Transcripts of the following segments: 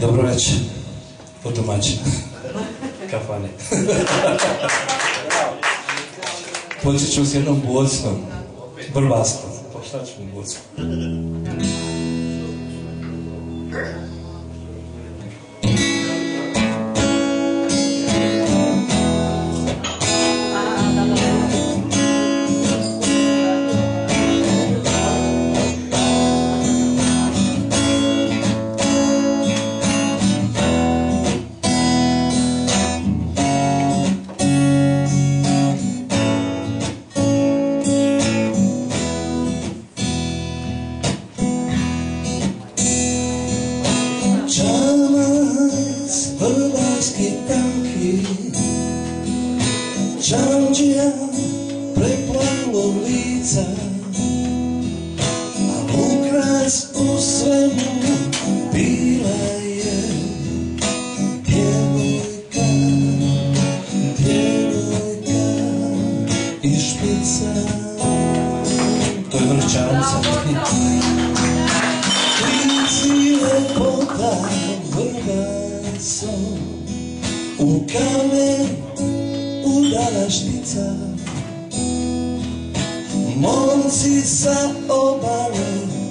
Dobro večer, po domaćinu. Kafane. Počet ću s jednom bocnom, brbaskom. Pa šta ću mi bockom? Čamđija preplavo lica A ukras u svemu bila je Djevojka, djevojka i špica To je vrčanica. Klici lepota vrbasom U kamen udara štica Momci sa obale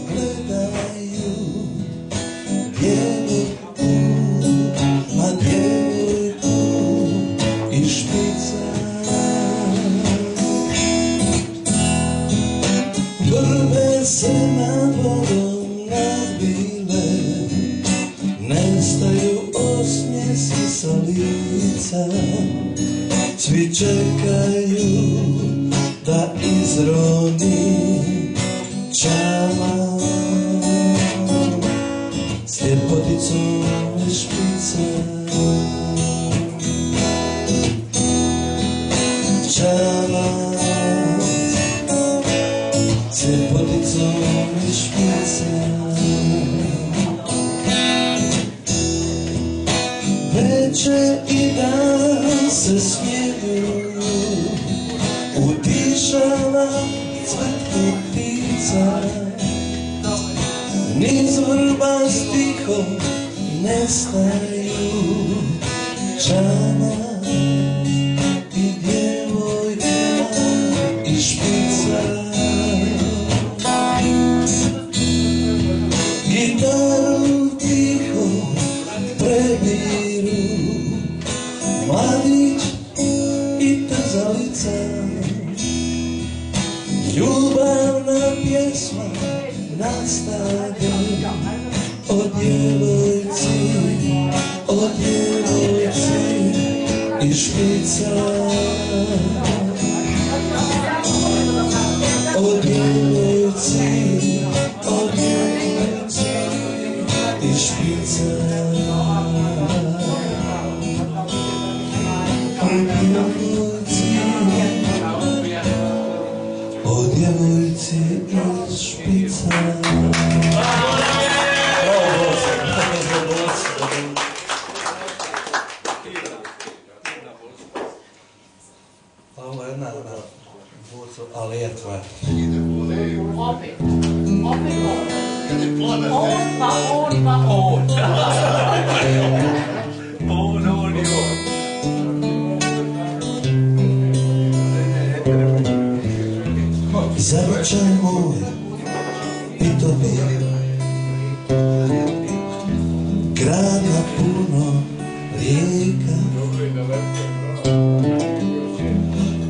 gledaju. Djevojku, a djevojku i špica. Vrbe se nad vodom nadbile Nestaju osmjesi sa lica Svi čekaju da izroni čama S ljepoticom špica Čama s ljepoticom i špica Veče i dan se smjeju ptica Niz vrba stiho nestaju Čana i djevojka i špica. Gitaru tiho prebiru. Mladić i trzalica. Pjesma Volkswagen und jubelt sie, und jubelt sie, ich spitze. Und jubelt sie, und jubelt sie, ich spitze. Opet. Opet on. On pa on pa on. On, on i on. Zavčaj moj, pito bi Grad na puno rijeka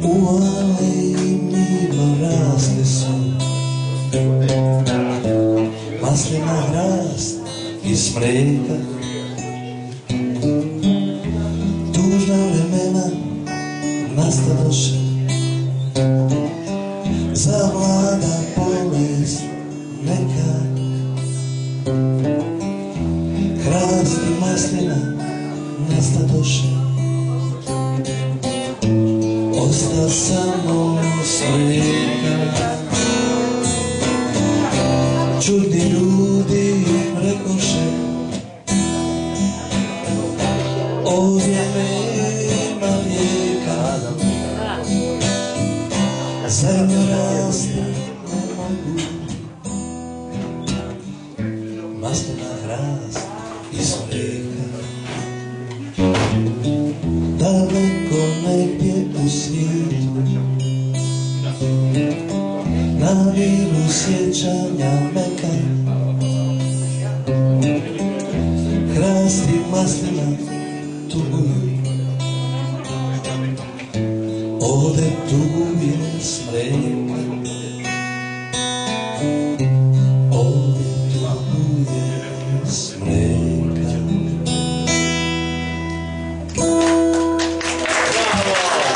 U Maslina hrast i smreka Tužna vremena nastadoše zavlada bolest neka. Hrast i maslina nastadoše Osta samo slika Čudni ljudi rekoše. Ovdje nema mlijeka Zemlja raste ne mogu Maslina hrast iz mlijeka Daleko negdje u svijetu. Na viru sjećanja meka Hrast i maslina tuguju Ode tuguje smreka